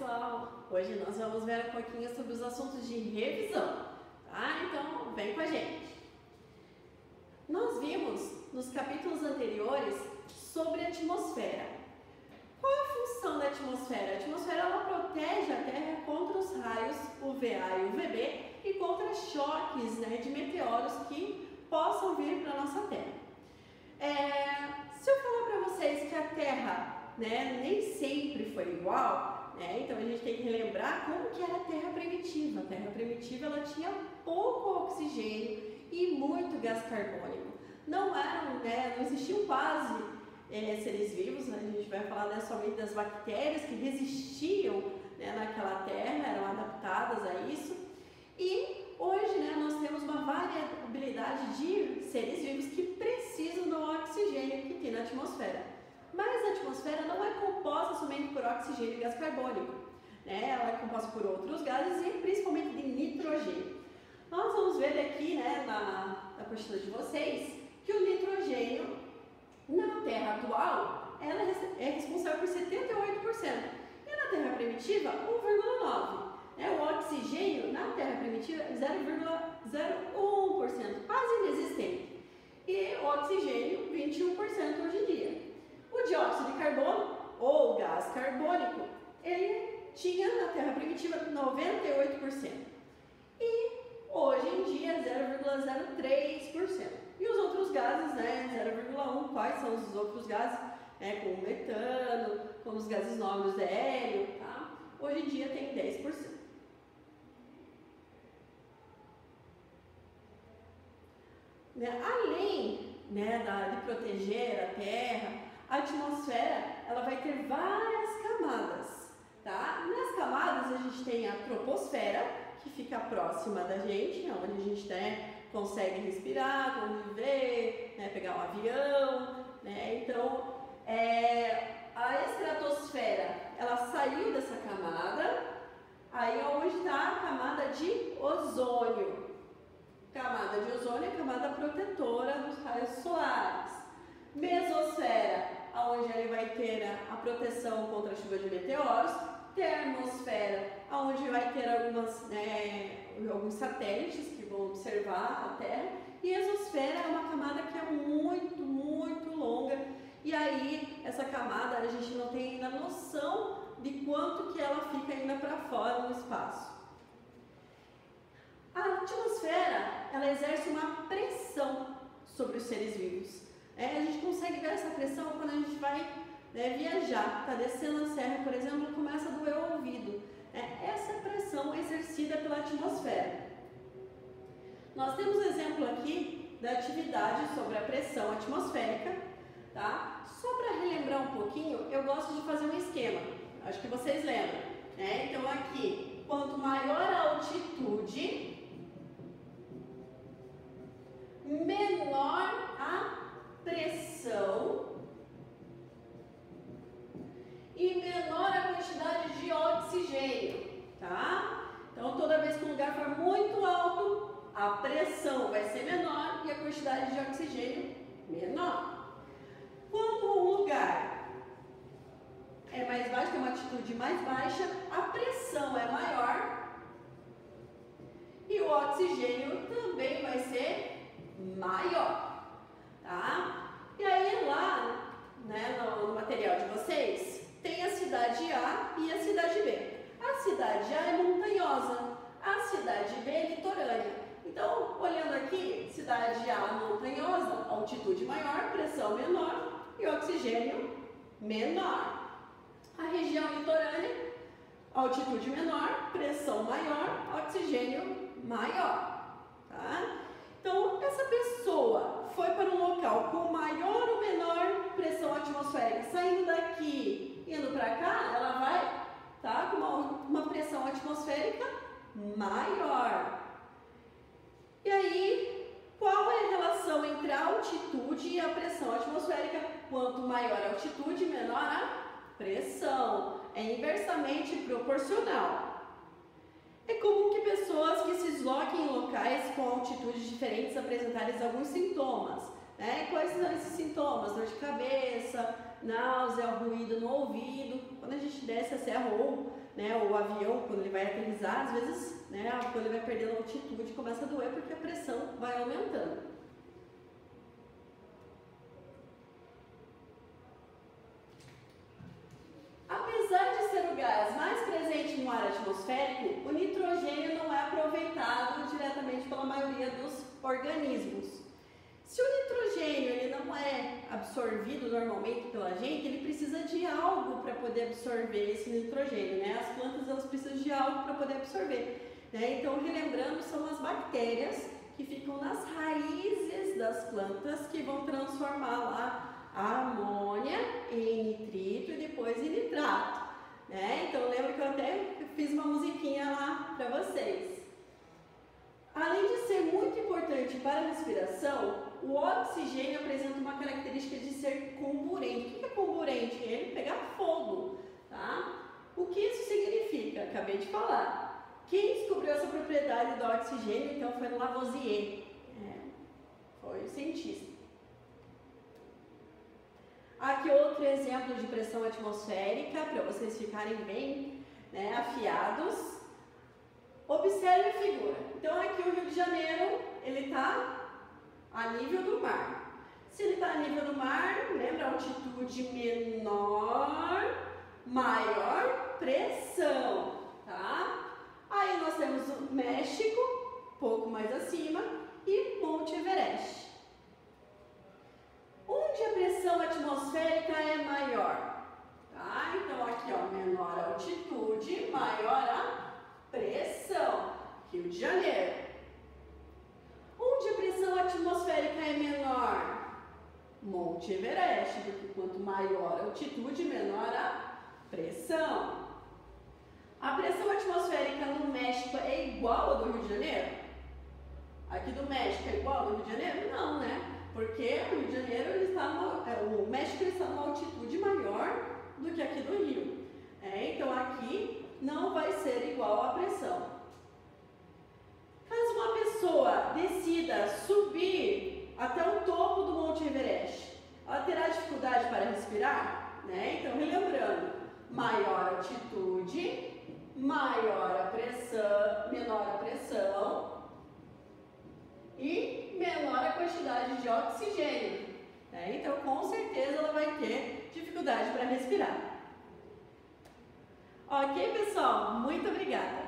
pessoal! Hoje nós vamos ver um pouquinho sobre os assuntos de revisão, tá? Então vem com a gente! Nós vimos nos capítulos anteriores sobre a atmosfera. Qual a função da atmosfera? A atmosfera ela protege a Terra contra os raios UVA e UVB e contra choques né, de meteoros que possam vir para a nossa Terra. É, se eu falar para vocês que a Terra né, nem sempre foi igual, né, então a gente tem que relembrar como que era a Terra primitiva. A Terra primitiva ela tinha pouco oxigênio e muito gás carbônico. Não eram, né, não existiam quase é, seres vivos, né, a gente vai falar né, somente das bactérias que resistiam né, naquela terra, eram adaptadas a isso. E hoje né, nós temos uma variabilidade de seres vivos que precisam do oxigênio que tem na atmosfera. Mas a atmosfera não é composta somente por oxigênio e gás carbônico. Né? Ela é composta por outros gases e principalmente de nitrogênio. Nós vamos ver aqui né, na, na de vocês que o nitrogênio na Terra atual ela é responsável por 78% e na Terra primitiva 1,9%. Né? O oxigênio na Terra primitiva é 0,01%, quase inexistente. E o oxigênio 21% hoje em dia. O dióxido de carbono, ou gás carbônico, ele tinha na Terra primitiva 98%. E hoje em dia 0,03%. E os outros gases, né, 0,1%. Quais são os outros gases? É, como metano, como os gases nobres de hélio, tá? Hoje em dia tem 10%. Né? Além né, da, de proteger a Terra, a atmosfera ela vai ter várias camadas, tá? Nas camadas a gente tem a troposfera, que fica próxima da gente, onde a gente né, consegue respirar, conviver, né, pegar um avião, né? Então, é, a estratosfera, ela saiu dessa camada, aí onde está a camada de ozônio. Camada de ozônio é a camada protetora dos raios solares. Mesosfera, onde ele vai ter a proteção contra a chuva de meteoros, termosfera, onde vai ter algumas, né, alguns satélites que vão observar a Terra, e exosfera é uma camada que é muito, muito longa, e aí essa camada a gente não tem ainda noção de quanto que ela fica ainda para fora no espaço. A atmosfera, ela exerce uma pressão sobre os seres vivos. É, a gente consegue ver essa pressão quando a gente vai né, viajar, está descendo a serra, por exemplo, começa a doer o ouvido. É, essa pressão exercida pela atmosfera. Nós temos um exemplo aqui da atividade sobre a pressão atmosférica, tá? Só para relembrar um pouquinho, eu gosto de fazer um esquema, acho que vocês lembram, né? Então aqui, quanto maior a altitude, menor a pressão e menor a quantidade de oxigênio, tá? Então, toda vez que o lugar for muito alto, a pressão vai ser menor e a quantidade de oxigênio menor. Quando um lugar é mais baixo, tem uma altitude mais baixa, a pressão é maior e o oxigênio também vai ser maior tá? E aí lá, né, no, material de vocês, tem a cidade A e a cidade B. A cidade A é montanhosa, a cidade B é litorânea. Então, olhando aqui, cidade A montanhosa, altitude maior, pressão menor e oxigênio menor. A região litorânea, altitude menor, pressão maior, oxigênio maior. Tá? Então, essa pessoa foi para um local com maior ou menor pressão atmosférica, saindo daqui, indo para cá, ela vai tá, com uma, uma pressão atmosférica maior. E aí, qual é a relação entre a altitude e a pressão atmosférica? Quanto maior a altitude, menor a pressão. É inversamente proporcional. É comum que pessoas que se desloquem em locais com altitudes diferentes apresentarem alguns sintomas. Né? Quais são esses sintomas? Dor de cabeça, náusea, ruído no ouvido. Quando a gente desce a serra ou né, o avião, quando ele vai aterrissar, às vezes, né, quando ele vai perdendo altitude, começa a doer porque a pressão vai aumentando. Apesar de ser o gás mais presente no ar atmosférico, o nitrogênio não é aproveitado diretamente pela maioria dos organismos. Se o nitrogênio ele não é absorvido normalmente pela gente, ele precisa de algo para poder absorver esse nitrogênio, né? As plantas elas precisam de algo para poder absorver. Né? Então, relembrando, são as bactérias que ficam nas raízes das plantas que vão transformar lá a amônia em nitrito e depois em nitrato. Né? Então, lembra que eu até fiz uma musiquinha lá para vocês. Além de ser muito importante respiração, o oxigênio apresenta uma característica de ser comburente. O que é comburente? É ele pegar fogo, tá? O que isso significa? Acabei de falar. Quem descobriu essa propriedade do oxigênio, então, foi Lavoisier. É, foi o cientista. Aqui outro exemplo de pressão atmosférica, para vocês ficarem bem né, afiados. Observe a figura. Então, aqui o Rio de Janeiro, a nível do mar. Se ele está a nível do mar, lembra altitude menor, maior pressão, tá? Aí nós temos o México, pouco mais acima, e Monte Everest. Onde a pressão atmosférica é maior? Tá? Então aqui, ó, menor altitude, maior a pressão. Rio de Janeiro. Onde a pressão atmosférica é menor? Monte Everest, porque quanto maior a altitude, menor a pressão. A pressão atmosférica no México é igual a do Rio de Janeiro? Aqui do México é igual ao do Rio de Janeiro? Não, né? Porque o Rio de Janeiro ele está numa, é, o México está numa altitude maior do que aqui do Rio. É, então aqui não vai ser igual a pressão. Caso uma pessoa decida subir até o topo do Monte Everest, ela terá dificuldade para respirar? Né? Então, relembrando, maior altitude, maior a pressão, menor a pressão e menor a quantidade de oxigênio. Né? Então, com certeza, ela vai ter dificuldade para respirar. Ok, pessoal? Muito obrigada!